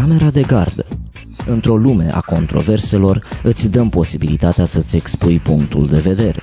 Camera de gardă. Într-o lume a controverselor, îți dăm posibilitatea să-ți expui punctul de vedere.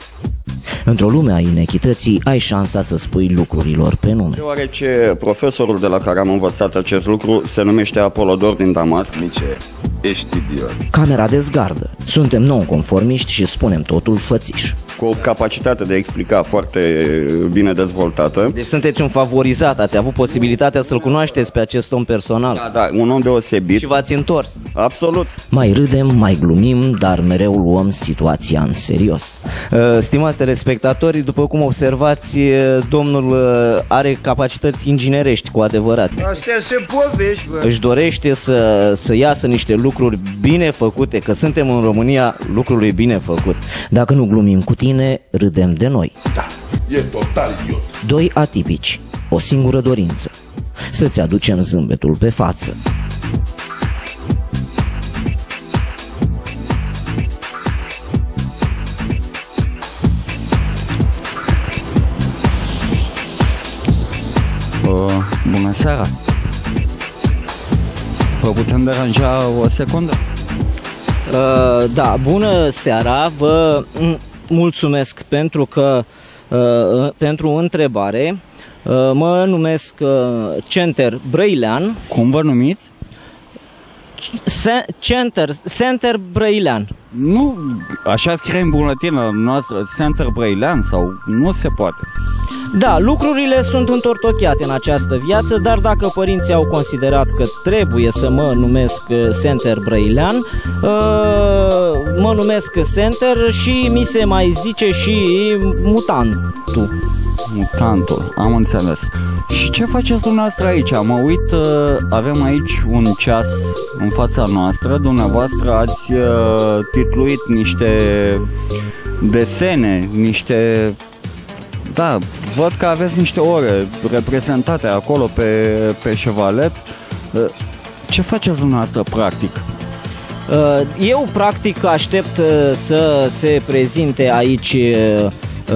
Într-o lume a inechității, ai șansa să spui lucrurilor pe nume. Deoarece profesorul de la care am învățat acest lucru se numește Apolodor din Damasc. Nice, ești idiot. Camera de zgardă. Suntem non-conformiști și spunem totul fățiș. Cu o capacitate de a explica foarte bine dezvoltată. Deci sunteți un favorizat, ați avut posibilitatea să-l cunoașteți pe acest om personal. Da, da, un om deosebit. Și v-ați întors. Absolut. Mai râdem, mai glumim, dar mereu luăm situația în serios. Uh, Stimați telespectatori, după cum observați, uh, domnul uh, are capacități inginerești cu adevărat. Astea se povești, bă. Își dorește să, să iasă niște lucruri bine făcute, că suntem în România lucrului bine făcut. Dacă nu glumim cu tine, râdem de noi. Da, e total idiot. Doi atipici, o singură dorință. Să-ți aducem zâmbetul pe față. Uh, bună seara! Vă putem deranja o secundă? Uh, da, bună seara, vă mm, mulțumesc pentru că uh, pentru întrebare. Uh, mă numesc uh, Center Brăilean. Cum vă numiți? Se- Center, Center Brăilean. Nu, așa scrie în buletina noastră, Center Brăilean sau nu se poate. Da, lucrurile sunt întortocheate în această viață, dar dacă părinții au considerat că trebuie să mă numesc uh, Center Brăilean, uh, mă numesc Center și mi se mai zice și mutantul. Mutantul, am înțeles. Și ce faceți dumneavoastră aici? Mă uit, uh, avem aici un ceas în fața noastră, dumneavoastră ați uh, titluit niște desene, niște... Da, văd că aveți niște ore reprezentate acolo pe, pe șevalet. Uh, Ce faceți dumneavoastră practic? Uh, Eu practic aștept uh, să se prezinte aici uh,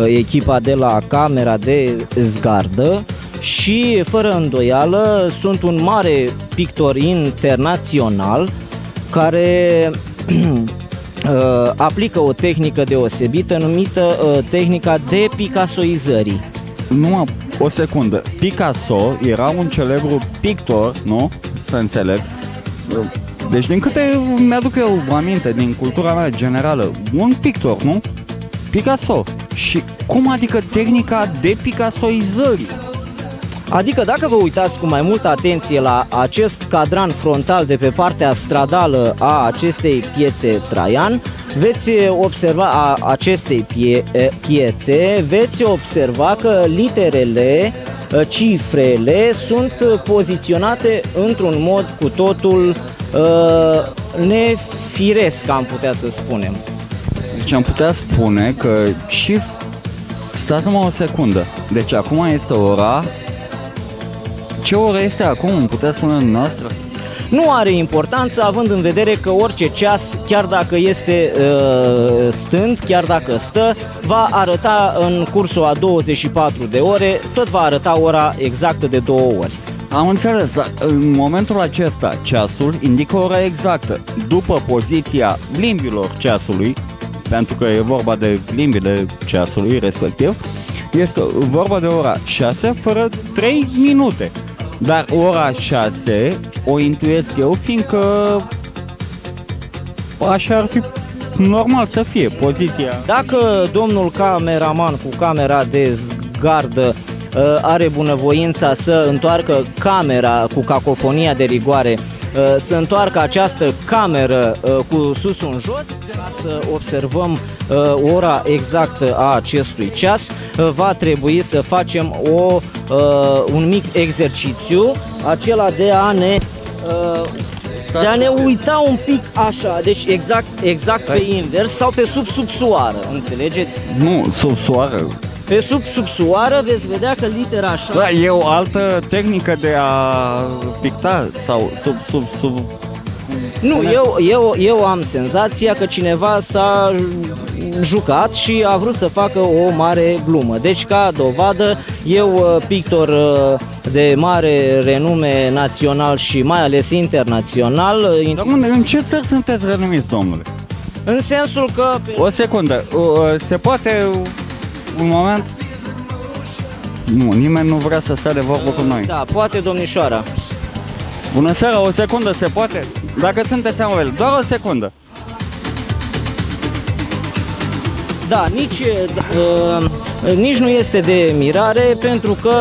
echipa de la Camera de Zgardă și fără îndoială sunt un mare pictor internațional care uh, aplică o tehnică deosebită numită uh, tehnica de picassoizării. Nu, o secundă. Picasso era un celebru pictor, nu? Să înțeleg. Deci din câte mi-aduc eu aminte din cultura mea generală, un pictor, nu? Picasso. Și cum adică tehnica de picassoizării? Adică dacă vă uitați cu mai multă atenție la acest cadran frontal de pe partea stradală a acestei piețe Traian, veți observa a acestei pie, e, piețe, veți observa că literele, e, cifrele sunt poziționate într-un mod cu totul uh, nefiresc, am putea să spunem. Deci am putea spune că și... Stați mă o secundă. Deci acum este ora... Ce oră este acum? Îmi puteți spune noastră? Nu are importanță având în vedere că orice ceas, chiar dacă este uh, stând, chiar dacă stă, va arăta în cursul a 24 de ore, tot va arăta ora exactă de două ori. Am înțeles, dar în momentul acesta ceasul indică ora exactă. După poziția limbilor ceasului, pentru că e vorba de limbile ceasului respectiv, este vorba de ora 6 fără 3 minute. Dar ora 6 o intuiesc eu, fiindcă așa ar fi normal să fie poziția. Dacă domnul cameraman cu camera de gardă uh, are bunăvoința să întoarcă camera cu cacofonia de rigoare uh, să întoarcă această cameră uh, cu sus în jos ca să observăm uh, ora exactă a acestui ceas, uh, va trebui să facem o, uh, un mic exercițiu, acela de a ne uh, de a ne uita un pic așa, deci exact, exact pe invers sau pe sub subsoară, înțelegeți? Nu, sub soară. Pe sub subsoară veți vedea că litera așa Da, e o altă tehnică de a picta sau sub, sub, sub... Nu, eu, eu, eu am senzația că cineva s-a jucat și a vrut să facă o mare glumă. Deci, ca dovadă, eu, uh, pictor uh, de mare renume național și mai ales internațional, uh, Domnule, în ce țări sunteți renumiți, domnule? în sensul că... O secundă, uh, se poate un moment? Nu, nimeni nu vrea să stea de vorbă cu noi. Da, poate domnișoara. Bună seara, o secundă se poate? Dacă sunteți amabil, doar o secundă. Da, nici, uh, nici nu este de mirare pentru că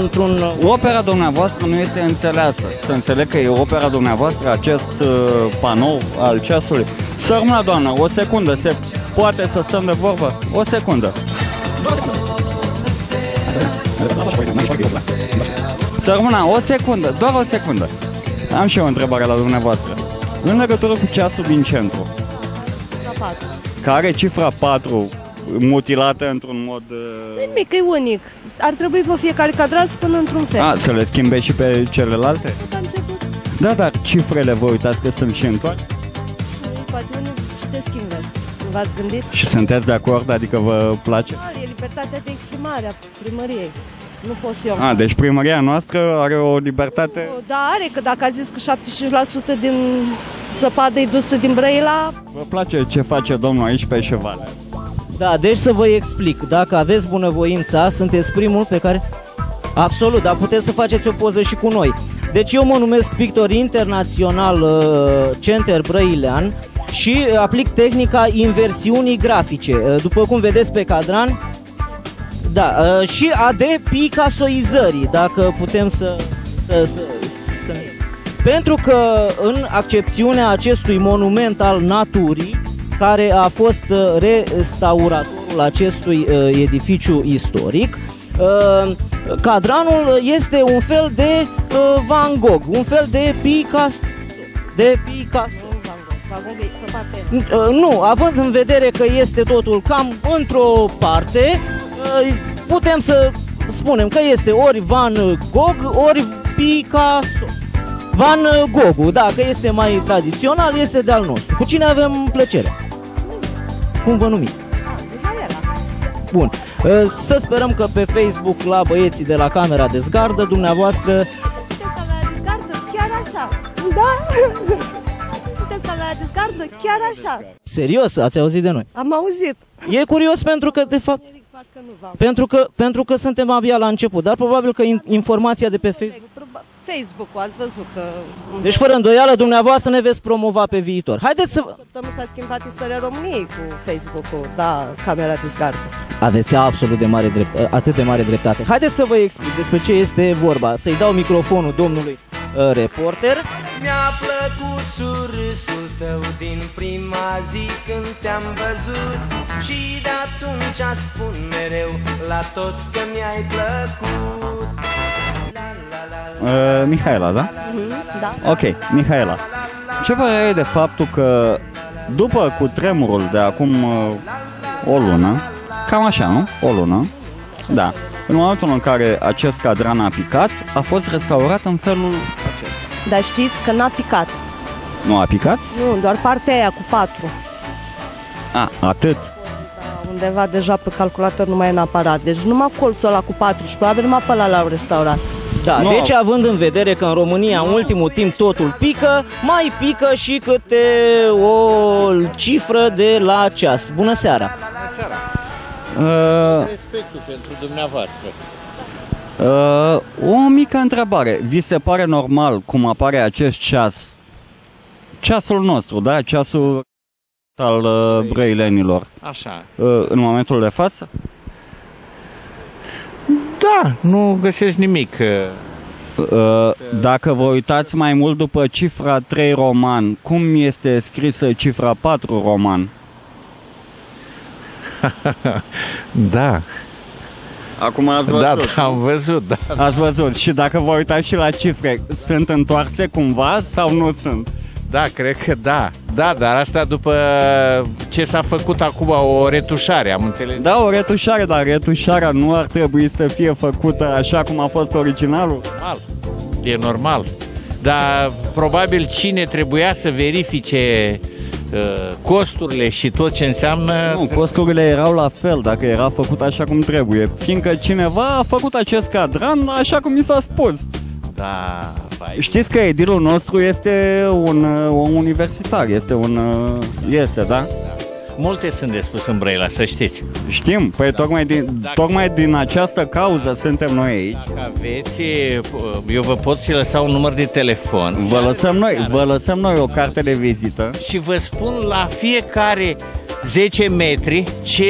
într-un Opera dumneavoastră nu este înțeleasă. Să înțeleg că e opera dumneavoastră acest uh, panou al ceasului. Să rămână, doamnă, o secundă, se poate să stăm de vorbă? O secundă. Să rămână, o secundă, doar o secundă. Am și eu o întrebare la dumneavoastră. În legătură cu ceasul din centru, care are cifra 4 mutilată într-un mod... Uh... Nimic, e unic. Ar trebui pe fiecare cadran să pună într-un fel. A, să le schimbe și pe celelalte? A început. Da, dar cifrele vă uitați că sunt și întoarce? Poate unii citesc invers. Nu v-ați gândit? Și sunteți de acord? Adică vă place? Da, e libertatea de exprimare a primăriei. Nu pot eu. A, deci primăria noastră are o libertate... Da, are, că dacă a zis că 75% din zăpadă e dusă din Brăila, Vă place ce face domnul aici pe șevale? Da, deci să vă explic. Dacă aveți bunăvoința, sunteți primul pe care... Absolut, dar puteți să faceți o poză și cu noi. Deci eu mă numesc pictor internațional uh, Center Brăilean și aplic tehnica inversiunii grafice. Uh, După cum vedeți pe cadran, da, uh, și AD picasoizării, dacă putem să, să, să, să... Pentru că în accepțiunea acestui monument al naturii, care a fost uh, restauratorul acestui uh, edificiu istoric, uh, cadranul este un fel de uh, Van Gogh, un fel de Picasso. De Picasso. Nu Van Gogh. Van Gogh e pe partea Uh, Nu, având în vedere că este totul cam într-o parte, uh, putem să spunem că este ori Van Gogh, ori Picasso. Van Gogh, da, că este mai tradițional, este de-al nostru. Cu cine avem plăcere? Cum vă numiți? Mihaela. Bun. Uh, Să sperăm că pe Facebook la băieții de la camera de zgardă, dumneavoastră Sunteți camera de scardă? Chiar așa. Da? Sunteți camera de scardă? Chiar așa. serios ați auzit de noi. Am auzit. E curios pentru că, de fapt, Eric, parcă nu v-am. pentru că, pentru că suntem abia la început, dar probabil că in- informația de pe Facebook Proba- Facebook-ul, ați văzut că Deci, fără îndoială, dumneavoastră ne veți promova pe viitor. Haideți să... săptămâna s-a schimbat istoria României cu Facebook-ul, da, camera de scardă. Aveți absolut de mare drept, atât de mare dreptate. Haideți să vă explic despre ce este vorba. Să-i dau microfonul domnului uh, reporter. Mi-a plăcut surâsul tău din prima zi când te-am văzut Și de atunci spun mereu la toți că mi-ai plăcut La, la, la, la. Uh, Mihaela, da? Da? Ok, Mihaela. Ce părere ai de faptul că după cu tremurul de acum uh, o lună, cam așa, nu? O lună, da. În momentul în care acest cadran a picat, a fost restaurat în felul acesta. Dar știți că n-a picat. Nu a picat? Nu, doar partea aia cu patru. A, atât. Undeva deja pe calculator nu mai e în aparat. Deci numai colțul ăla cu patru și probabil numai pe ăla l-au restaurat. Da, Nu. deci având în vedere că în România în ultimul timp totul pică, mai pică și câte o cifră de la ceas. Bună seara! Uh, Respectul pentru dumneavoastră. Uh, o mică întrebare. Vi se pare normal cum apare acest ceas? Ceasul nostru, da? Ceasul al uh, brăilenilor. Așa. Uh, în momentul de față? Da, nu găsesc nimic. uh, Uh, dacă vă uitați mai mult după cifra 3 roman, cum este scrisă cifra 4 roman? Da, Acum ați văzut. da, da, am văzut, da. Ați văzut. Și dacă vă uitați și la cifre, sunt întoarse cumva sau nu sunt? Da, cred că da. Da, dar asta după ce s-a făcut acum o retușare, am înțeles. Da, o retușare, dar retușarea nu ar trebui să fie făcută așa cum a fost originalul? Normal. E normal. dar probabil cine trebuia să verifice uh, costurile și tot ce înseamnă... Nu, costurile erau la fel dacă era făcut așa cum trebuie, fiindcă cineva a făcut acest cadran așa cum mi s-a spus. Da, vai. Știți că edilul nostru este un, uh, un universitar, este un... uh, este, da? Multe sunt de spus în Brăila, să știți. Știm, păi tocmai, din, Dacă- tocmai din această cauză suntem noi aici. Dacă aveți, eu vă pot și lăsa un număr de telefon. Vă lăsăm noi, vă lăsăm noi o carte de vizită. Și vă spun la fiecare 10 metri ce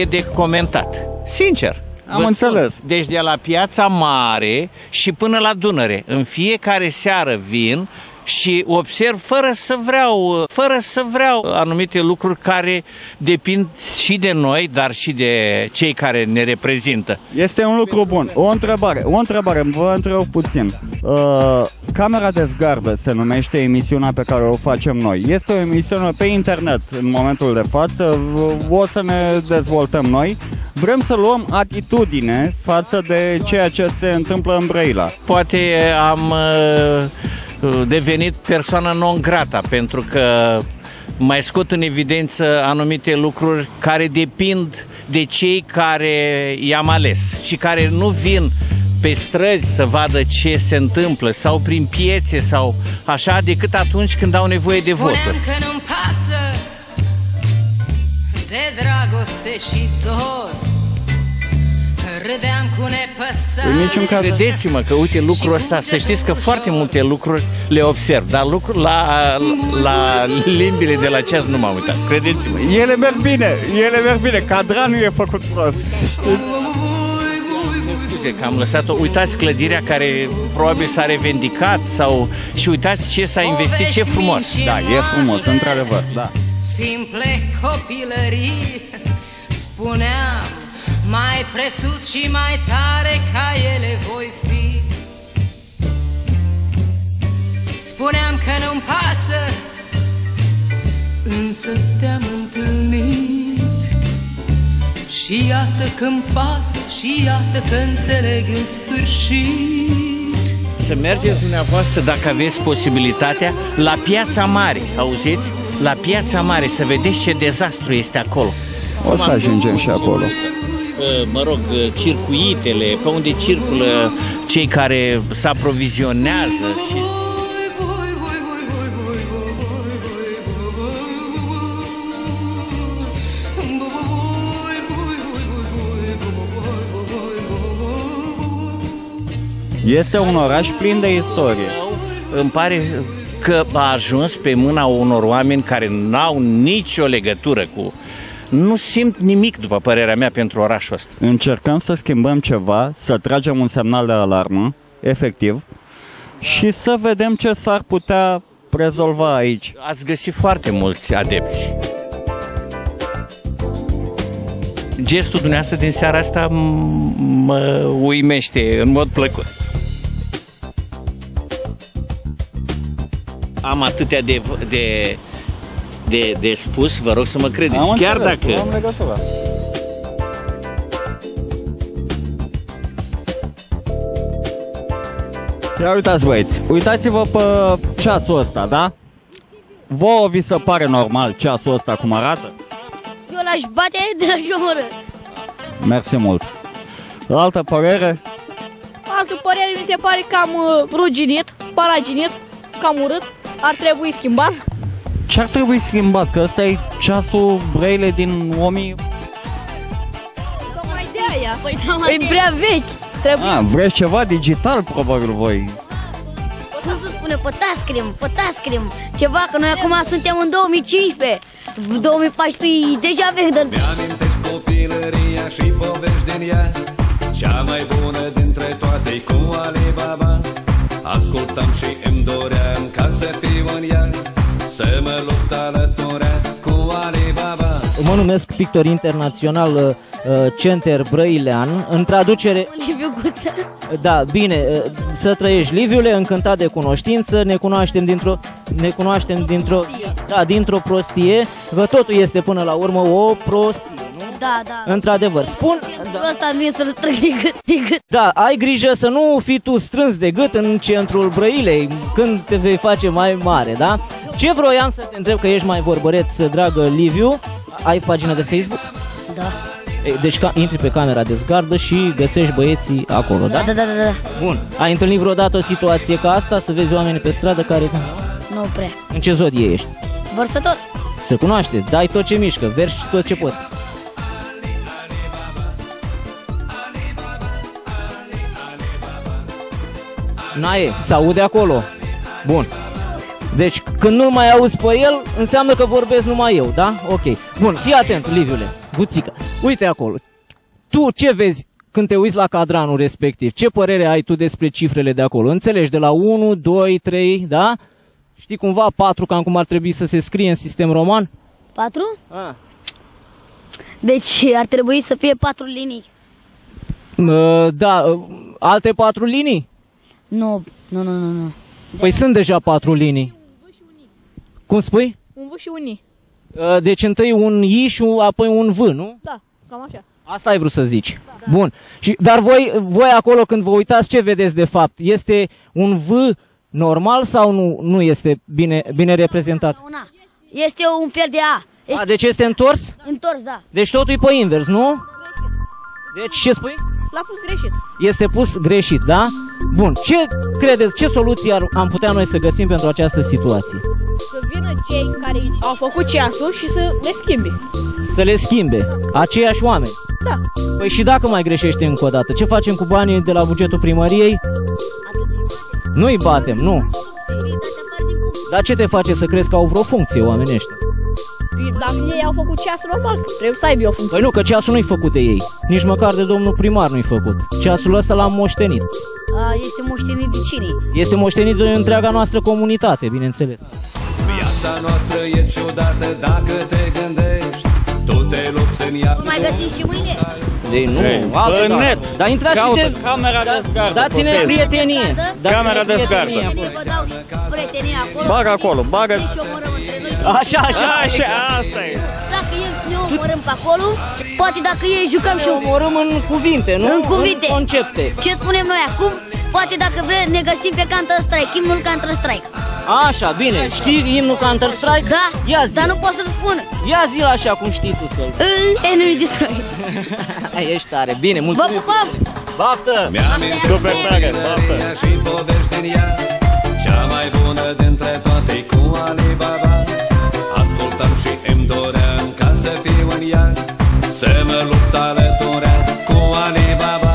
e de comentat. Sincer. Am Vă înțeles. Spun. Deci de la Piața Mare și până la Dunăre. În fiecare seară vin și observ fără să vreau, fără să vreau anumite lucruri care depind și de noi, dar și de cei care ne reprezintă. Este un lucru bun. O întrebare, o întrebare, vă întreb puțin. Uh, Camera de zgardă se numește emisiunea pe care o facem noi. Este o emisiune pe internet în momentul de față, o să ne dezvoltăm noi. Vrem să luăm atitudine față de ceea ce se întâmplă în Brăila. Poate am uh, devenit persoană non grata pentru că mai scot în evidență anumite lucruri care depind de cei care i-am ales și care nu vin pe străzi să vadă ce se întâmplă sau prin piețe sau așa decât atunci când au nevoie de Spuneam voturi. că nu-mi pasă de dragoste și dor Râdeam cu nepăsare În niciun caz. Credeți-mă că, uite, lucrul ăsta, să știți că foarte multe lucruri le observ, dar lucru, la, la limbile de la ceas nu m-am uitat. Credeți-mă. Ele merg bine, ele merg bine, cadranul e făcut prost. Scuze că am lăsat-o. Uitați clădirea care probabil s-a revendicat sau și uitați ce s-a investit, ce frumos. Da, e frumos, într-adevăr, da. Simple copilării Spuneam mai presus și mai tare ca ele voi fi Spuneam că nu-mi pasă Însă te-am întâlnit Și iată că-mi pasă Și iată că înțeleg în sfârșit Să mergeți dumneavoastră, dacă aveți posibilitatea, la Piața Mare, auziți? La Piața Mare, să vedeți ce dezastru este acolo. O să ajungem și acolo. Uh, mă rog, uh, circuitele, pe unde circulă cei care se aprovizionează și Este un oraș plin de istorie. îmi pare că a ajuns pe mâna unor oameni care n-au nicio legătură cu... Nu simt nimic, după părerea mea, pentru orașul ăsta. Încercăm să schimbăm ceva, să tragem un semnal de alarmă, efectiv, și să vedem ce s-ar putea rezolva aici. Ați găsit foarte mulți adepți. Gestul dumneavoastră din seara asta m- mă uimește în mod plăcut. Am atâtea de, de, de, de spus, vă rog să mă credeți. Am Chiar înțeles, dacă... Am legătura. Ia uitați băieți, uitați-vă pe ceasul ăsta, da? Vouă vi se pare normal ceasul ăsta cum arată? Eu l-aș bate de la omorâ. Mersi mult. Altă părere? Altă părere mi se pare cam uh, ruginit, paraginit, cam urât. Ar trebui schimbat. Ce ar trebui schimbat? Că ăsta e ceasul Braille din 1000... Tocmai de aia. Păi tocmai E de- prea vechi. Trebuie Ah, vreți ceva digital probabil voi. Cum se spune? Pe touchscreen, pe touchscreen. Ceva, că noi acum suntem în 2015. 2014 e deja vechi, dar... Mi-amintesc copilăria și povești din ea Cea mai bună dintre toate cu Alibaba Ascultam și îmi doream ca să fiu în ea Să mă lupt alăturea cu Alibaba Mă numesc pictor internațional uh, uh, Center Brăilean, în traducere, Liviu Guță. da, bine, uh, să trăiești Liviule, încântat de cunoștință, ne cunoaștem dintr-o, ne cunoaștem dintr-o, da, dintr-o prostie, că totul este până la urmă o prostie, nu? Da, da. Într-adevăr, spun... Da. Ăsta îmi vine să-l trec de gât, de gât. Da, ai grijă să nu fii tu strâns de gât în centrul Brăilei când te vei face mai mare, da? Ce vroiam să te întreb, că ești mai vorbăreț, dragă Liviu, ai pagină de Facebook? Da. Ei, Deci ca, intri pe camera de zgardă și găsești băieții acolo, da? Da, da, da, da. da. Bun. Ai întâlnit vreodată o situație ca asta, să vezi oameni pe stradă care... Nu prea. În ce zodie ești? Vărsător. Se cunoaște, dai tot ce mișcă, vergi tot ce poți. Nae, se aude acolo. Bun. Deci când nu mai auzi pe el, înseamnă că vorbesc numai eu, da? Ok. Bun, fii atent, Liviule, buțică. Uite acolo. Tu ce vezi când te uiți la cadranul respectiv? Ce părere ai tu despre cifrele de acolo? Înțelegi de la 1, 2, 3, da? Știi cumva 4 cam cum ar trebui să se scrie în sistem roman? Patru? Ah. Deci ar trebui să fie patru linii. Uh, da, uh, alte patru linii? Nu, nu, nu, nu, nu. Păi sunt deja patru linii. Cum spui? Un V și un I. Uh, Deci întâi un I și un- apoi un V, nu? Da, cam așa. Asta ai vrut să zici. Bun. Și, dar voi, voi acolo când vă uitați, ce vedeți de fapt? Este un V normal sau nu, nu este bine, bine reprezentat? Una. Este un fel de A. Este A, deci este întors? întors, da. Deci totul e pe invers, nu? Deci ce spui? L-a pus greșit. Este pus greșit, da? Bun. Ce credeți, ce soluție ar, am putea noi să găsim pentru această situație? Să vină cei care au făcut ceasul și să le schimbi. Să le schimbe aceiași oameni. Da. Păi și dacă mai greșește încă o dată, ce facem cu banii de la bugetul primăriei? Nu-i batem, nu. Dar ce te face să crezi că au vreo funcție oamenii ăștia? Păi Dacă ei au făcut ceasul normal, trebuie să aibă o funcție. Păi nu, că ceasul nu-i făcut de ei. Nici măcar de domnul primar nu-i făcut. Ceasul ăsta l-am moștenit. A, este moștenit de cine? Este moștenit de întreaga noastră comunitate, bineînțeles. Viața noastră e ciudată dacă te gândești Tu te lupți în ea O mai găsim și mâine? Deci nu, Ei, altă pe dată. net. Dar intrați și Caută de... camera de zgardă Dați-ne pe Facebook. prietenie. Dați-ne Camera de prietenie zgardă. acolo. Vă dau prietenie acolo. Bag acolo, bagă. Deci omorăm între noi. Așa, așa, Așa, asta e. Dacă e, ne omorâm pe acolo, poate dacă ei jucăm și Omorâm în cuvinte, nu? În cuvinte. În concepte. Ce spunem noi acum? Poate dacă vrem ne găsim pe Counter-Strike, imnul Counter-Strike. Așa, bine. Știi imnul Counter-Strike? Da, Ia zi. dar nu pot să-l spun. Ia zi așa cum știi tu să-l. Enemy Destroy. Ești tare. Bine, Vă mulțumim. pupăm! Baftă! Super tare, baftă. Ea și povești din ea Cea mai bună dintre toate cu Alibaba Ascultam și îmi doream ca să fiu în ea Să mă lupt alăturea cu Alibaba.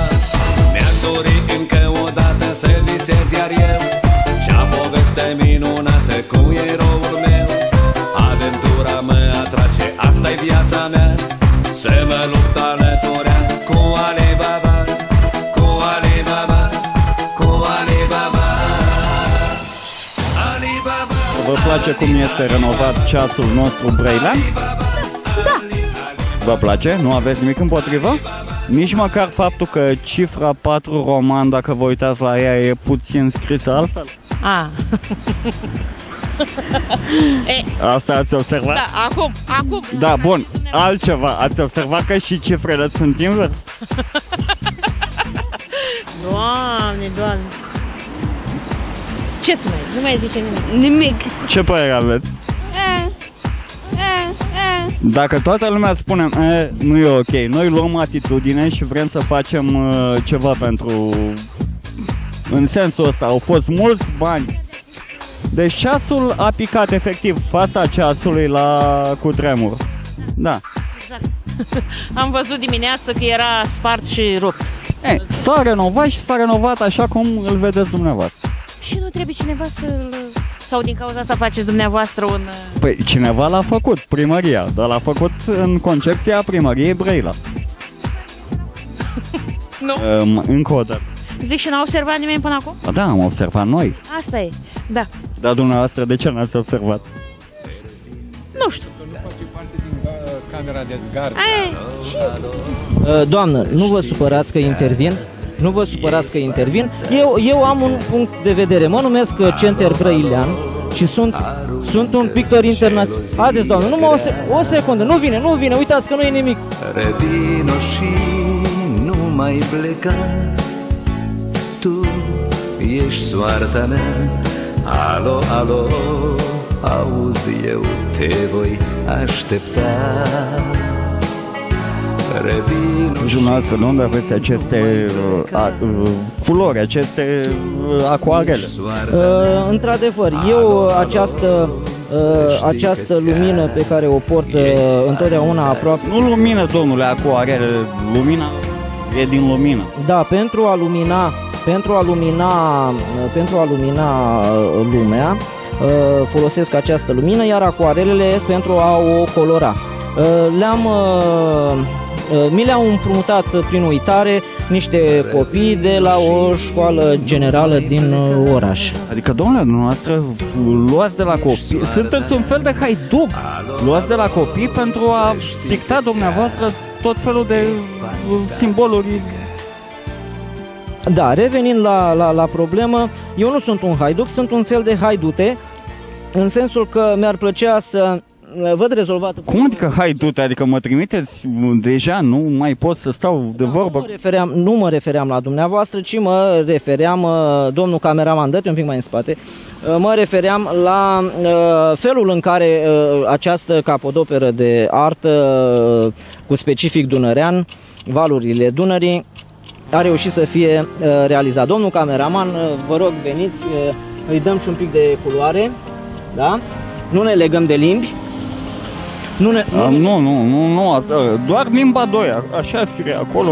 Mi-am dorit încă o dată să visez iar eu Cea poveste minunată cu eroul meu. Aventura mă atrage, asta-i viața mea Să mă place cum este renovat ceasul nostru Brailean? Da. Vă place? Nu aveți nimic împotrivă? Nici măcar faptul că cifra 4 roman, dacă vă uitați la ea, e puțin scrisă altfel? A. e, Asta ați observat? da, acum, acum. Da, bun. Altceva. Ați observat că și cifrele sunt invers? Doamne, doamne. Ce să mai, nu mai zice nimic. Nimic. Ce părere aveți? Dacă toată lumea spune e, nu e ok, noi luăm atitudine și vrem să facem uh, ceva pentru... În sensul ăsta, au fost mulți bani. Deci ceasul a picat efectiv fața ceasului la cutremur. Da. Exact. Am văzut dimineață că era spart și rupt. E, s-a renovat și s-a renovat așa cum îl vedeți dumneavoastră. Și nu trebuie cineva să Sau din cauza asta faceți dumneavoastră un... uh, Păi cineva l-a făcut, primăria, dar l-a făcut în concepția primăriei Brăila. Nu. Um, încă o dată. Zic și n-a observat nimeni până acum? Ba Da, am observat noi. Asta e, da. Dar dumneavoastră de ce n-ați observat? Nu știu. Camera de zgardă. Ai, și... Uh, Doamnă, nu vă supărați că intervin. Nu vă supărați că intervin. Eu, eu am un punct de vedere. Mă numesc uh, Center Brăilean Și sunt, sunt un pictor internațional. Haideți, doamne, numai o, se- o secundă, nu vine, nu vine, uitați că nu e nimic. Revino și nu mai pleca Tu ești soarta mea Alo, alo, auzi eu te voi aștepta Revino Și dumneavoastră, de unde aveți aceste uh, a, uh, culori, aceste uh, acoarele? Uh, într-adevăr, eu această, uh, această lumină pe care o port uh, întotdeauna aproape... Nu lumină, domnule, acoarele, lumina e din lumină. Da, pentru a lumina, pentru a lumina, pentru a lumina uh, lumea, uh, folosesc această lumină, iar acuarelele pentru a o colora. Uh, Le-am, uh, uh, mi le-au împrumutat prin uitare niște copii de la o școală generală din uh, oraș. Adică, domnule, dumneavoastră luați de la copii, sunteți un fel de haiduc, luați de la copii pentru a dicta dumneavoastră tot felul de uh, simboluri. Da, revenind la, la, la problemă, eu nu sunt un haiduc, sunt un fel de haidute, în sensul că mi-ar plăcea să uh, văd rezolvat Cum adică haidute? Adică mă trimiteți deja, nu mai pot să stau de vorbă? mă refeream, nu mă refeream la dumneavoastră, ci mă refeream, uh, domnul cameraman, dă un pic mai în spate, uh, mă refeream la uh, felul în care uh, această capodoperă de artă uh, cu specific dunărean, valurile Dunării, a reușit să fie uh, realizat. Domnul cameraman, uh, vă rog, veniți, uh, îi dăm și un pic de culoare, da? Nu ne legăm de limbi. Nu ne, A, nu, nu, nu, nu, asta, doar limba 2, a- așa scrie acolo.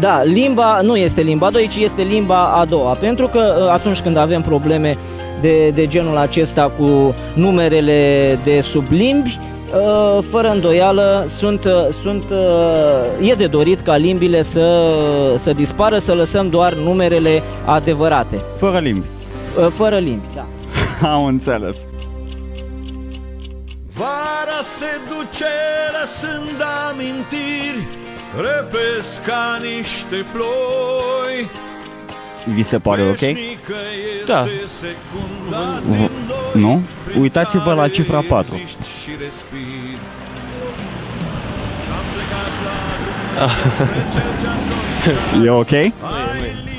Da, limba nu este limba 2, ci este limba a doua, pentru că uh, atunci când avem probleme de, de genul acesta cu numerele de sublimbi, uh, fără îndoială sunt, uh, sunt, uh, e de dorit ca limbile să, să dispară, să lăsăm doar numerele adevărate. Fără limbi. Uh, Fără limbi, da. Am înțeles. Vara se duce lăsând amintiri Repezi ca niște ploi Vi se pare ok? Veșnică Da. este secunda V- nu? Uitați-vă la cifra 4. și respiri E ok?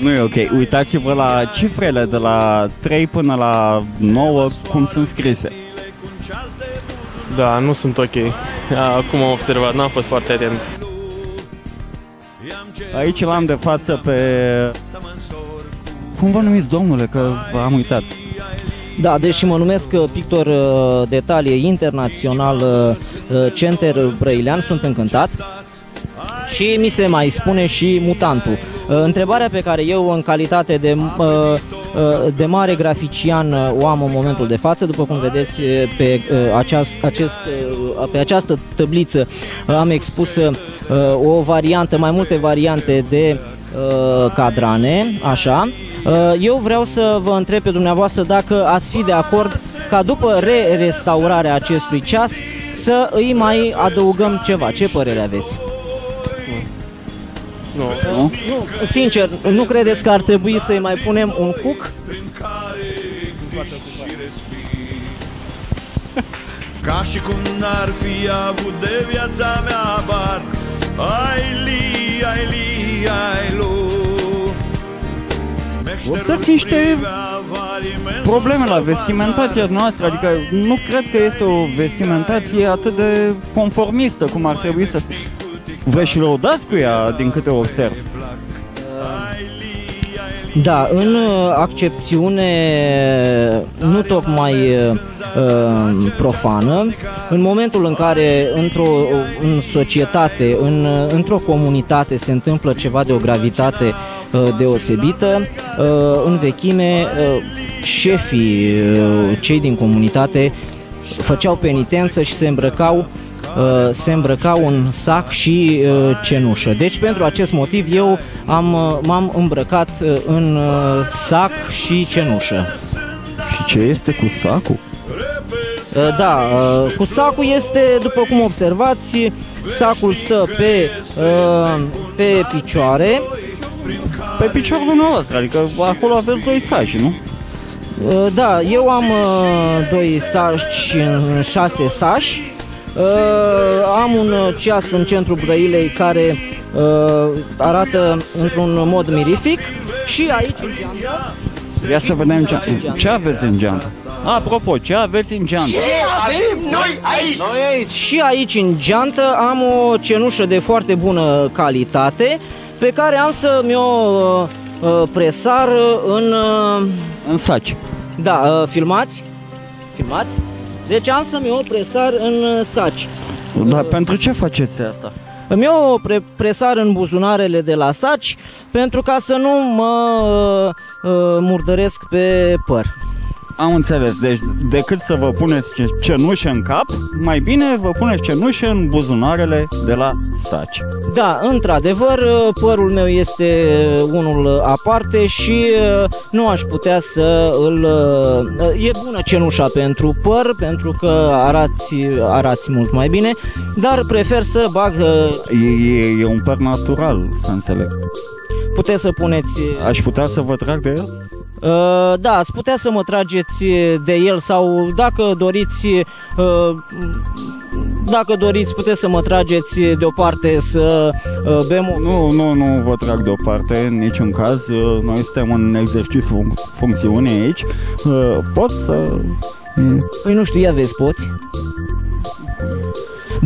Nu e ok. Uitați-vă la cifrele de la 3 până la 9, cum sunt scrise. Da, nu sunt ok. Acum am observat, n-am fost foarte atent. Aici l-am de față pe... Cum vă numiți, domnule, că am uitat. Da, deși mă numesc uh, pictor uh, de talie internațional uh, uh, Center Brăilean, sunt încântat. Și mi se mai spune și mutantul. Uh, Întrebarea pe care eu, în calitate de, uh, uh, de mare grafician, uh, o am în momentul de față, după cum vedeți uh, pe, uh, aceast, acest, uh, pe această tabliță, uh, am expus uh, o variantă, mai multe variante de uh, cadrane, așa. Uh, Eu vreau să vă întreb pe dumneavoastră dacă ați fi de acord ca după re-restaurarea acestui ceas să îi mai adăugăm ceva. Ce părere aveți? Nu. Nu? Sincer, nu credeți că ar trebui să-i mai punem un cuc? Ca și cum n-ar fi avut de viața mea bar Ai li, ai li, ai lu Observ niște probleme la vestimentația noastră, adică nu cred că este o vestimentație atât de conformistă cum ar trebui să fie. Vă și lăudați cu ea, din câte observ. Da, în uh, accepțiune nu tocmai uh, uh, profană, în momentul în care într-o în societate, în, uh, într-o comunitate se întâmplă ceva de o gravitate uh, deosebită, uh, în vechime uh, șefii, uh, cei din comunitate făceau penitență și se îmbrăcau uh, se îmbrăcau în sac și uh, cenușă. Deci pentru acest motiv eu am, uh, m-am îmbrăcat uh, în uh, sac și cenușă. Și ce este cu sacul? Uh, Da, uh, cu sacul este, după cum observați, sacul stă pe, uh, pe picioare. Pe piciorul dumneavoastră, adică acolo aveți doi saci, nu? Uh, Da, eu am uh, doi saci în șase sași. Uh, am un uh, ceas în centrul Brăilei care uh, arată într-un mod mirific și aici în geantă Ia să vedem ce, ce aveți în geantă. Apropo, ce aveți în geantă? avem noi aici? Noi aici. Și aici în geantă am o cenușă de foarte bună calitate pe care am să mi-o uh, uh, presar în... Uh, în saci. Da, uh, filmați? Filmați? Deci am să mi-o presar în uh, saci. Dar pentru ce faceți asta? Îmi o pre- presar în buzunarele de la saci pentru ca să nu mă uh, uh, murdăresc pe păr. Am înțeles, deci decât să vă puneți ce- cenușă în cap, mai bine vă puneți cenușă în buzunarele de la saci. Da, într-adevăr, uh, părul meu este unul uh, aparte și uh, nu aș putea să îl... uh, E bună cenușa pentru păr, pentru că arați, arați mult mai bine, dar prefer să bag... uh, E, e, e un păr natural, să înțeleg. Puteți să puneți... Aș putea să vă trag de el? Uh, da, ați putea să mă trageți de el sau dacă doriți, uh, dacă doriți puteți să mă trageți deoparte să uh, bem o... Nu, nu, nu vă trag deoparte în niciun caz. Uh, Noi suntem în exercițiu func- funcțiune aici. Uh, Pot să... Păi nu știu, ia vezi, poți?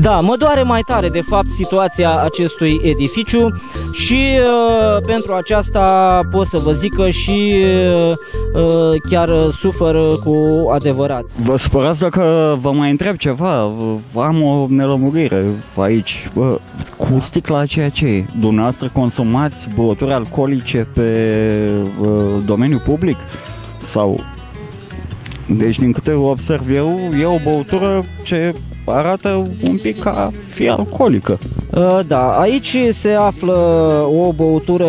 Da, mă doare mai tare de fapt situația acestui edificiu și uh, pentru aceasta pot să vă zic că și uh, uh, chiar uh, sufăr cu adevărat. Vă spărați dacă vă mai întreb ceva, v- am o nelămurire aici. Bă, cu sticla aceea ce e? Dumneavoastră consumați băuturi alcoolice pe uh, domeniul public? Sau... Deci din câte observ eu, e o băutură ce arată un pic ca fi alcoolică. Uh, Da, aici se află o băutură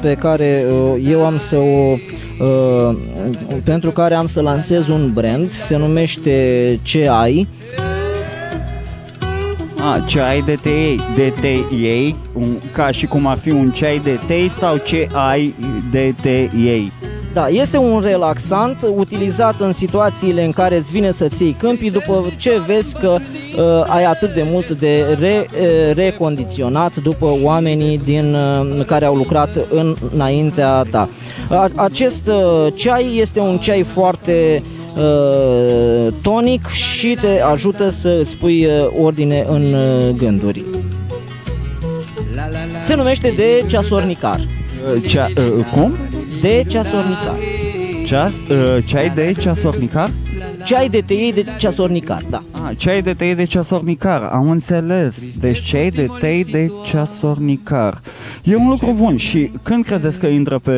pe care uh, eu am să o uh, pentru care am să lansez un brand, se numește Ce ai. A, ceai de te iei, de te iei, un, ca și cum ar fi un ceai de tei sau ce ai de te iei. Da, este un relaxant utilizat în situațiile în care îți vine să-ți iei câmpii după ce vezi că uh, ai atât de mult de re, uh, recondiționat după oamenii din uh, care au lucrat în, înaintea ta. A, acest uh, ceai este un ceai foarte uh, tonic și te ajută să îți pui uh, ordine în uh, gânduri. Se numește de ceasornicar. Cea, uh, cum? De ceasornicar. Ceas, uh, ceai de ceasornicar? Ceai de tei de ceasornicar, da. A, ceai de tei de ceasornicar, am înțeles. Deci ceai de tei de ceasornicar. E un lucru bun și când credeți că intră pe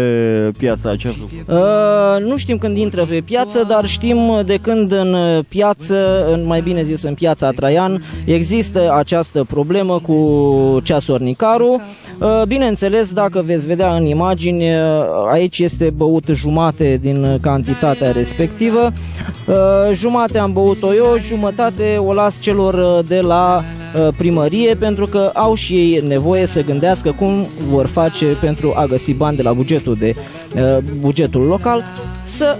piața acest lucru? Uh, nu știm când intră pe piață, dar știm de când în piață, în, mai bine zis în piața Traian, există această problemă cu ceasornicarul. Uh, bineînțeles, dacă veți vedea în imagini, uh, aici este băut jumate din cantitatea respectivă. Uh, jumate am băut-o eu, jumătate o las celor uh, de la uh, primărie pentru că au și ei nevoie să gândească cum vor face pentru a găsi bani de la bugetul de uh, bugetul local să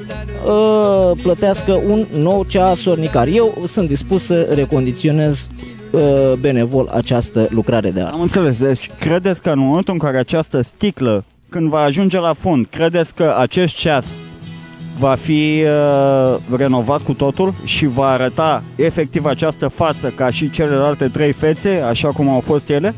uh, plătească un nou ceasornicar. Eu sunt dispus să recondiționez uh, benevol această lucrare de artă. Am înțeles, deci credeți că în momentul în care această sticlă, când va ajunge la fund, credeți că acest ceas va fi uh, renovat cu totul și va arăta efectiv această față ca și celelalte trei fețe, așa cum au fost ele?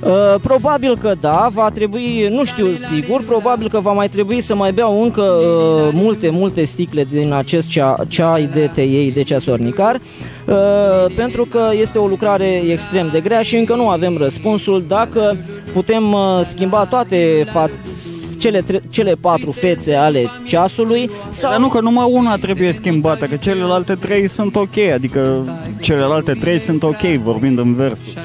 Uh, probabil că da, va trebui, nu știu sigur, probabil că va mai trebui să mai beau încă uh, multe, multe sticle din acest cea, ceai de teiei de ceasornicar, uh, pentru că este o lucrare extrem de grea și încă nu avem răspunsul dacă putem uh, schimba toate fa- cele, tre- cele patru fețe ale ceasului sau... Dar nu că numai una trebuie schimbată, că celelalte trei sunt ok, adică celelalte trei sunt ok, vorbind în versuri.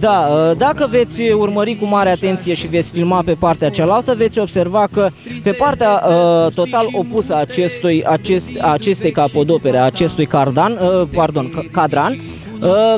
Da, uh, dacă veți urmări cu mare atenție și veți filma pe partea cealaltă, veți observa că pe partea uh, total opusă a acestui, acest, a acestei capodopere, a acestui cardan, uh, pardon, ca- cadran, uh,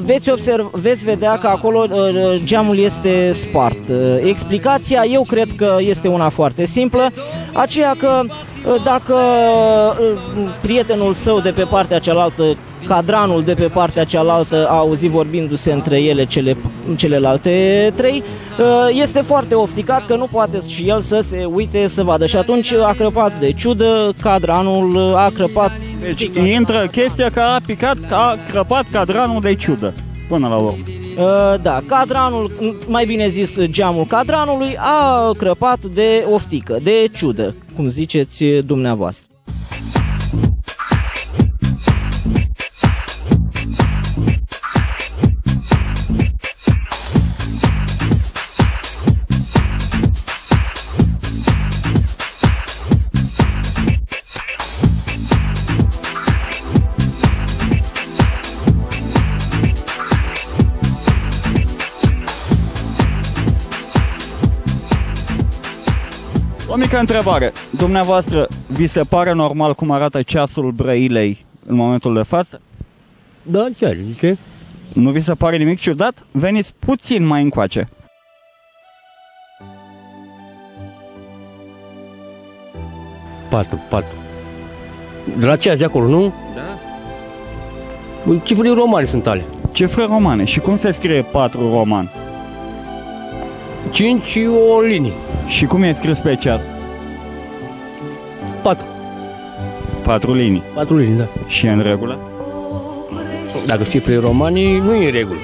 veți, observ, veți vedea că acolo uh, geamul este spart. Uh, explicația, eu cred că este una foarte simplă, aceea că Uh, Dacă uh, prietenul său de pe partea cealaltă, cadranul de pe partea cealaltă a auzit vorbindu-se între ele cele, celelalte trei, uh, este foarte ofticat că nu poate și el să se uite să vadă și atunci a crăpat de ciudă, cadranul a crăpat Deci intră chestia că a picat, a crăpat cadranul de ciudă. Până la urmă. Uh, Da, cadranul, mai bine zis geamul cadranului a crăpat de oftică, de ciudă, cum ziceți dumneavoastră. Mică întrebare. Dumneavoastră, vi se pare normal cum arată ceasul Brăilei în momentul de față? Da, ce are, ce? Nu vi se pare nimic ciudat? Veniți puțin mai încoace. Patru, patru. De la ceas de acolo, nu? Da. Cifre romane sunt ale. Cifre romane. Și cum se scrie 4 roman? 5 și o linie. Și cum e scris pe ceas? 4. 4 linii. 4 linii, da. Și e în regulă? Dacă cifre romane, nu e în regulă.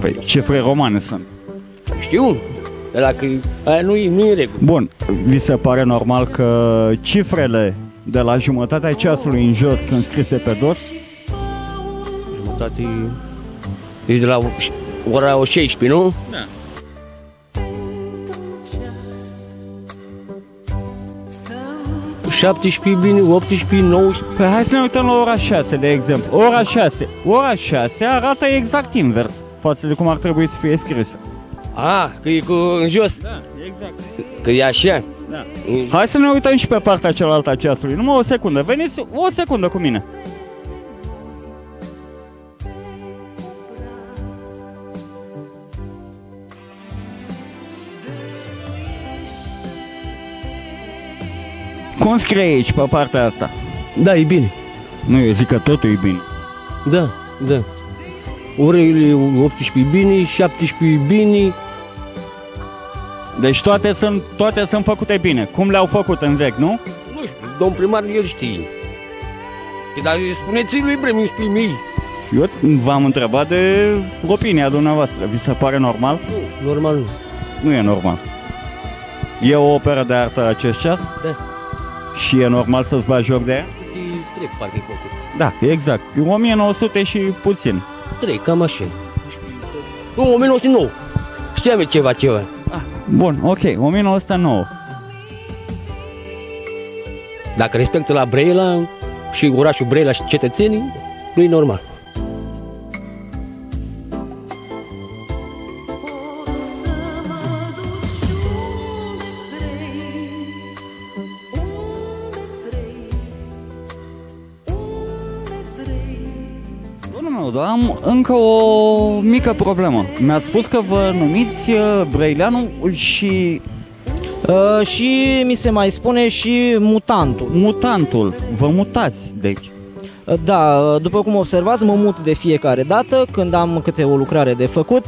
Păi cifre romane sunt. Știu, dar dacă aia nu e, nu e în regulă. Bun, vi se pare normal că cifrele de la jumătatea ceasului în jos sunt scrise pe dos? Jumătate... Deci de la ora 16, nu? Da. Șaptesprezece bine, 18, 19. Păi hai să ne uităm la ora 6, de exemplu. Ora 6. Ora 6 arată exact invers față de cum ar trebui să fie scris. A, că e cu în jos. Da, exact. Că e așa. Da. Hai să ne uităm și pe partea cealaltă a ceasului. Numai o secundă. Veniți o secundă cu mine. Cum scrie aici, pe partea asta? Da, e bine. Nu, eu zic că totul e bine. Da, da. Orele 18 bine, 17 bine. Deci toate sunt, toate sunt făcute bine. Cum le-au făcut în vechi, nu? Nu știu, domn primar el știe. Că dacă spuneți lui Brem, îmi spui mie. Eu v-am întrebat de opinia dumneavoastră. Vi se pare normal? Nu, normal nu. Nu e normal. E o operă de artă acest ceas? Da. Și e normal să-ți bagi joc de ea? Trei, parcă e făcut. Da, exact. E 1900 și puțin. Trei, cam așa. Nu, 1909. Știam eu ceva, ceva. Bun, ok, 1909. Dacă respectă la Brăila și orașul Brăila și cetățenii, nu e normal. Încă o mică problemă. Mi-ați spus că vă numiți uh, Brăileanu și... Uh, și mi se mai spune și mutantul. Mutantul. Vă mutați, deci. Uh, Da, uh, după cum observați, mă mut de fiecare dată când am câte o lucrare de făcut,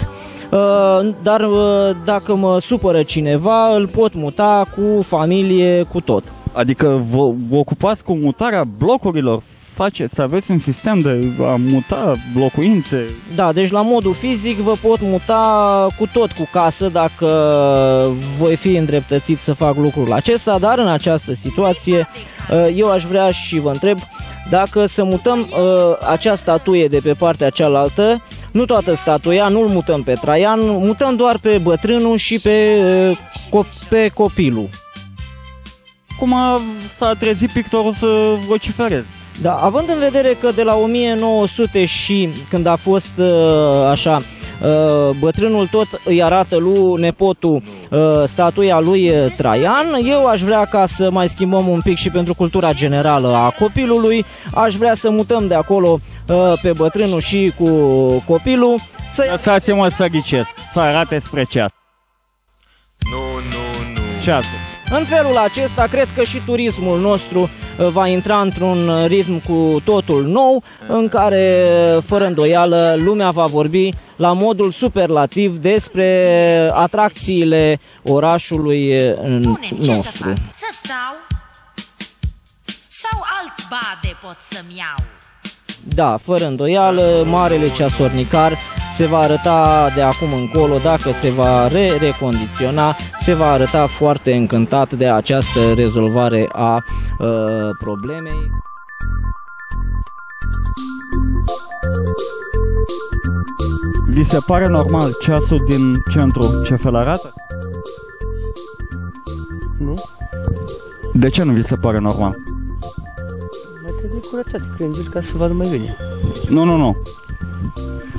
uh, dar uh, dacă mă supără cineva, îl pot muta cu familie, cu tot. Adică vă, vă ocupați cu mutarea blocurilor? Faceți să aveți un sistem de a muta locuințe? Da, deci la modul fizic vă pot muta cu tot cu casă dacă voi fi îndreptățit să fac lucrul acesta, dar în această situație uh, eu aș vrea și vă întreb dacă să mutăm uh, acea statuie de pe partea cealaltă, nu toată statuia, nu-l mutăm pe Traian, mutăm doar pe bătrânul și pe, uh, co- pe copilul. Cum a, s-a trezit pictorul să vocifereze? Da, având în vedere că de la 1900 și când a fost uh, așa, uh, bătrânul tot îi arată lui nepotul uh, statuia lui uh, Traian, eu aș vrea ca să mai schimbăm un pic și pentru cultura generală a copilului, aș vrea să mutăm de acolo uh, pe bătrânul și cu copilul. Să... Lăsați-mă să ghicesc, să arate spre ceas. Nu, nu, nu. Ceasul. În felul acesta, cred că și turismul nostru uh, va intra într-un ritm cu totul nou, în care, fără îndoială, lumea va vorbi la modul superlativ despre atracțiile orașului uh, Spune-mi ce să nostru. fac? Să stau? Sau alt bade pot să-mi iau? Da, fără îndoială, marele ceasornicar se va arăta de acum încolo, dacă se va re-recondiționa, se va arăta foarte încântat de această rezolvare a uh, problemei. Vi se pare normal ceasul din centru ce fel arată? Nu? De ce nu vi se pare normal? Mai trebuie curățat crengile ca să vadă mai bine. Nu, nu, nu.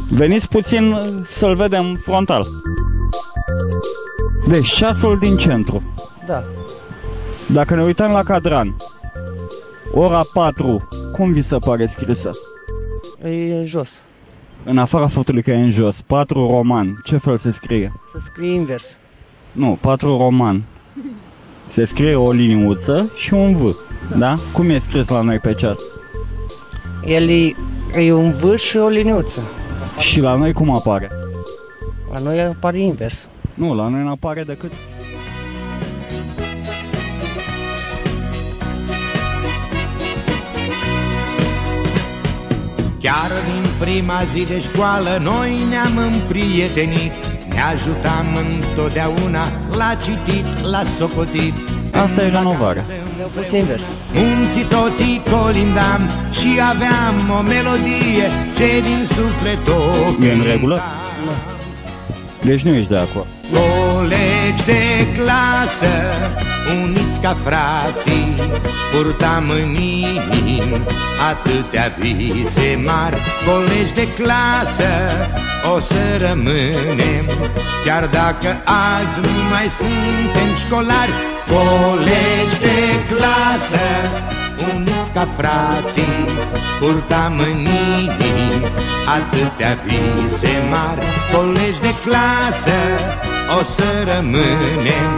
Veniți puțin să-l vedem frontal. Deci ceasul din centru. Da. Dacă ne uităm la cadran, ora 4, cum vi se pare scrisă? E în jos. În afara faptului că e în jos, 4 roman, ce fel se scrie? Să scrie invers. Nu, 4 roman. Se scrie o liniuță și un V, da? Cum e scris la noi pe ceas? El e, e un V și o liniuță. Și la noi cum apare? La noi apare invers. Nu, la noi nu apare decât Chiar din prima zi de școală noi ne-am împrietenit Ne ajutam întotdeauna la citit, la socotit Asta e renovarea. Le-au pus invers. Munții toții colindam și aveam o melodie ce din suflet o E în regulă? Deci nu ești de acord. Colegi de clasă, uniți ca frații Purtam în inimi atâtea vise mari. Colegi de clasă, o să rămânem Chiar dacă azi nu mai suntem școlari. Colegi de clasă, uniți ca frații Purtam în inimi atâtea vise mari. Colegi de clasă, o să rămânem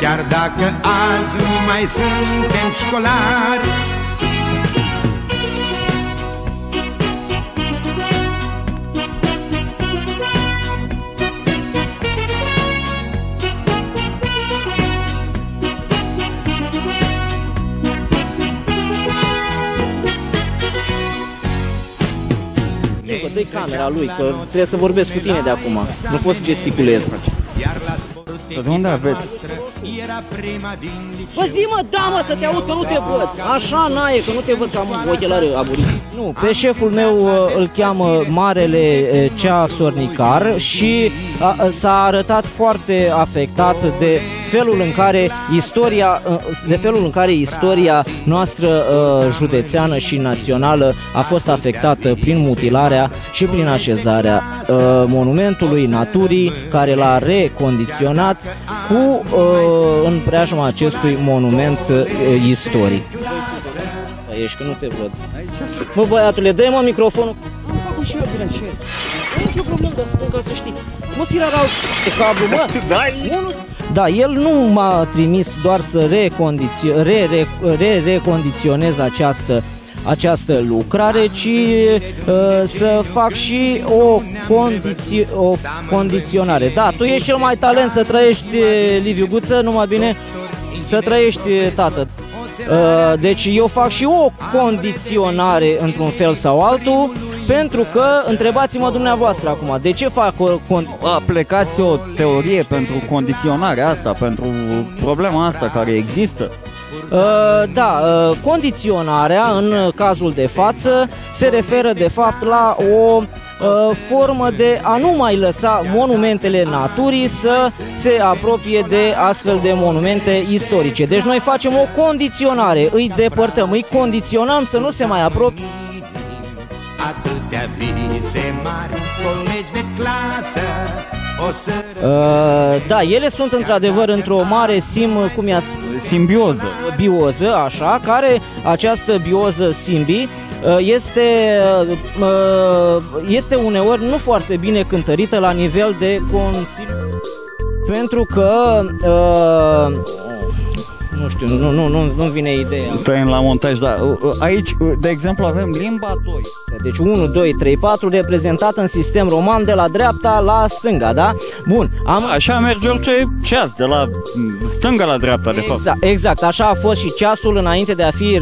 Chiar dacă azi nu mai suntem școlari Că dă camera lui, că trebuie să vorbesc cu tine de acum. Nu pot să gesticulez. Dar de unde aveți? Bă, zi mă, da mă, să te aud că nu te văd. Așa n-ai, că nu te văd că am ochelari aburiți. Nu, pe șeful meu uh, îl cheamă Marele uh, Ceasornicar și a, a, s-a arătat foarte afectat de felul în care istoria, uh, de felul în care istoria noastră uh, județeană și națională a fost afectată prin mutilarea și prin așezarea uh, monumentului naturii care l-a recondiționat cu uh, în preajma acestui monument uh, istoric. Ești că nu te văd. Mă băiatule, dă-i mă microfonul. Am făcut și eu greșeli. Nu e nicio problemă, dar spun ca să știi. Mă fi rarau pe cablu, mă. Unul... Da, el nu m-a trimis doar să recondițio- re, re, re, recondiționez această această lucrare, ci uh, să fac și o, condiți- o condiționare. Da, tu ești cel mai talent să trăiești, Liviu Guță, numai bine să trăiești, tată. Uh, Deci eu fac și o condiționare într-un fel sau altul, pentru că, întrebați-mă dumneavoastră acum, de ce fac o con- Aplicați o teorie pentru condiționarea asta, pentru problema asta care există. Uh, da, uh, condiționarea în cazul de față se referă de fapt la o uh, formă de a nu mai lăsa monumentele naturii să se apropie de astfel de monumente istorice. Deci noi facem o condiționare, îi depărtăm, îi condiționăm să nu se mai apropie Atâtea vise mari, colegi de clasă O să Uh, da, ele sunt într-adevăr într-o mare sim, cum i-ați Simbioză. bioză, așa, care această bioză simbi uh, este, uh, este uneori nu foarte bine cântărită la nivel de consiliu. Pentru că uh, Nu știu, nu, nu, nu, nu vine ideea. Tăiem la montaj, dar uh, uh, aici, uh, de exemplu, avem limba 2. Deci 1, 2, 3, 4 reprezentat în sistem roman de la dreapta la stânga, da? Bun, am... Așa merge orice ceas, de la mm, stânga la dreapta, de fapt. Exact, exact, așa a fost și ceasul înainte de a fi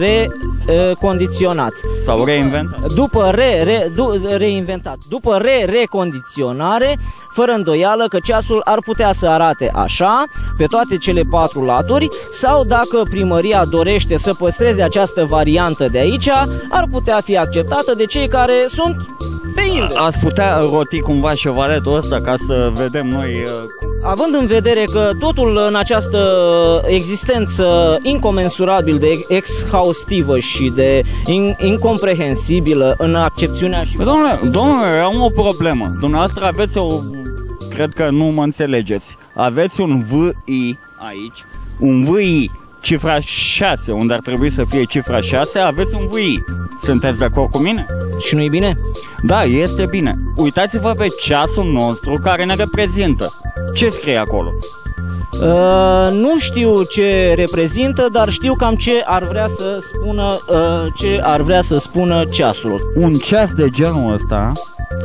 recondiționat. Sau reinventat. După re, re, du, reinventat. După re-recondiționare, fără îndoială că ceasul ar putea să arate așa, pe toate cele patru laturi, sau dacă primăria dorește să păstreze această variantă de aici, ar putea fi acceptată de cei care sunt pe invers. Ați putea roti cumva șevaletul ăsta ca să vedem noi uh, cum Având în vedere că totul în această existență incomensurabil de exhaustivă și de in, incomprehensibilă în accepțiunea și... Domnule, domnule, eu am o problemă. Dumneavoastră aveți o... Cred că nu mă înțelegeți. Aveți un VI aici, un VI, cifra 6, unde ar trebui să fie cifra 6, aveți un VI. Sunteți de acord cu mine? Și nu-i bine? Da, este bine. Uitați-vă pe ceasul nostru care ne reprezintă. Ce scrie acolo? Uh, nu știu ce reprezintă, dar știu cam ce ar vrea să spună uh, ce ar vrea să spună ceasul. Un ceas de genul ăsta,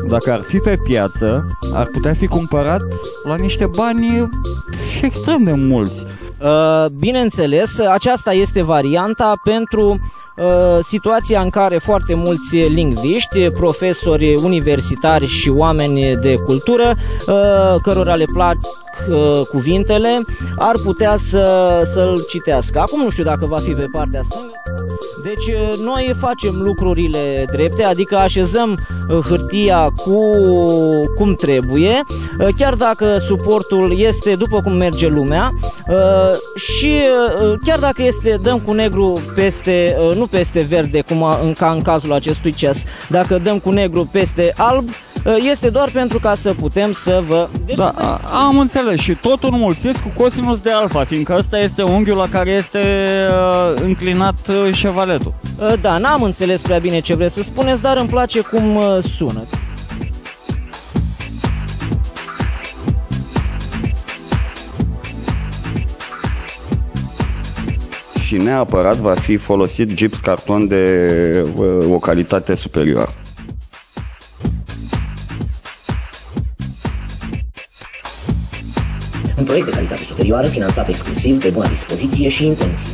dacă ar fi pe piață, ar putea fi cumpărat la niște bani extrem de mulți. Uh, bineînțeles, aceasta este varianta pentru uh, situația în care foarte mulți lingviști, profesori universitari și oameni de cultură, uh, cărora le plac uh, cuvintele, ar putea să, să-l citească. Acum nu știu dacă va fi pe partea stângă. Deci uh, noi facem lucrurile drepte, adică așezăm uh, hârtia cu cum trebuie, uh, chiar dacă suportul este după cum merge lumea uh, și uh, chiar dacă este dăm cu negru peste, uh, nu peste verde, cum a, în, ca în cazul acestui ceas, dacă dăm cu negru peste alb, uh, este doar pentru ca să putem să vă... Deci Da, a, am înțeles și totul înmulțesc cu cosinus de alfa, fiindcă ăsta este unghiul la care este uh, înclinat uh, șevaletul. Uh, Da, n-am înțeles prea bine ce vreți să spuneți, dar îmi place cum uh, sună. Și neapărat va fi folosit gips carton de uh, o calitate superioară. Proiect de calitate superioară finanțat exclusiv de bună dispoziție și intenție.